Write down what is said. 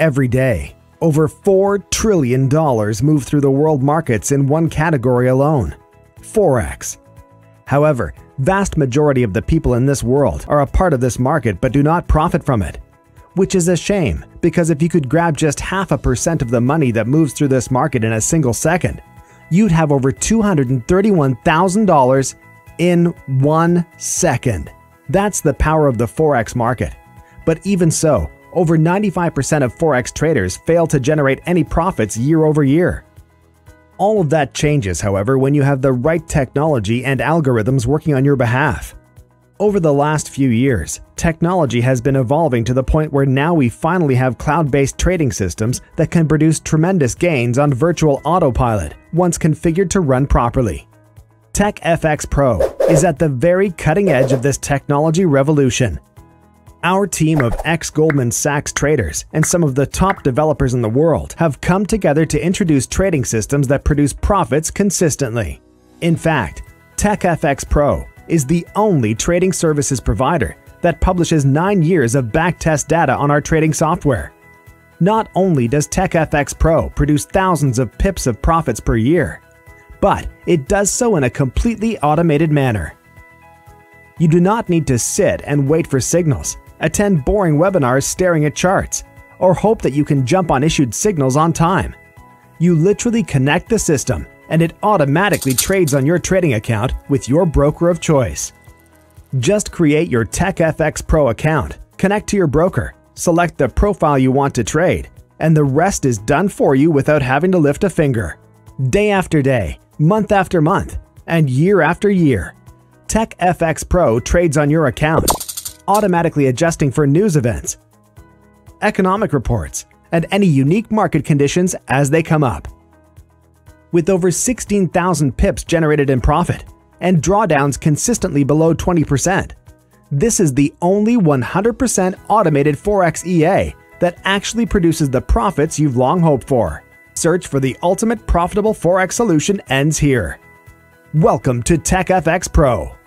Every day, over $4 trillion move through the world markets in one category alone Forex. However, vast majority of the people in this world are a part of this market but do not profit from it. Which is a shame, because if you could grab just half a percent of the money that moves through this market in a single second, you'd have over $231,000 in one second. That's the power of the Forex market. But even so, over 95% of Forex traders fail to generate any profits year over year. All of that changes, however, when you have the right technology and algorithms working on your behalf. Over the last few years, technology has been evolving to the point where now we finally have cloud based trading systems that can produce tremendous gains on virtual autopilot once configured to run properly. TechFX Pro is at the very cutting edge of this technology revolution. Our team of ex Goldman Sachs traders and some of the top developers in the world have come together to introduce trading systems that produce profits consistently. In fact, TechFX Pro is the only trading services provider that publishes 9 years of backtest data on our trading software. Not only does TechFX Pro produce thousands of pips of profits per year, but it does so in a completely automated manner. You do not need to sit and wait for signals, attend boring webinars staring at charts, or hope that you can jump on issued signals on time. You literally connect the system and it automatically trades on your trading account with your broker of choice. Just create your TechFX Pro account, connect to your broker, select the profile you want to trade, and the rest is done for you without having to lift a finger. Day after day, month after month, and year after year, TechFX Pro trades on your account, automatically adjusting for news events, economic reports, and any unique market conditions as they come up with over 16,000 pips generated in profit and drawdowns consistently below 20%. This is the only 100% automated Forex EA that actually produces the profits you've long hoped for. Search for the ultimate profitable Forex solution ends here. Welcome to TechFX Pro.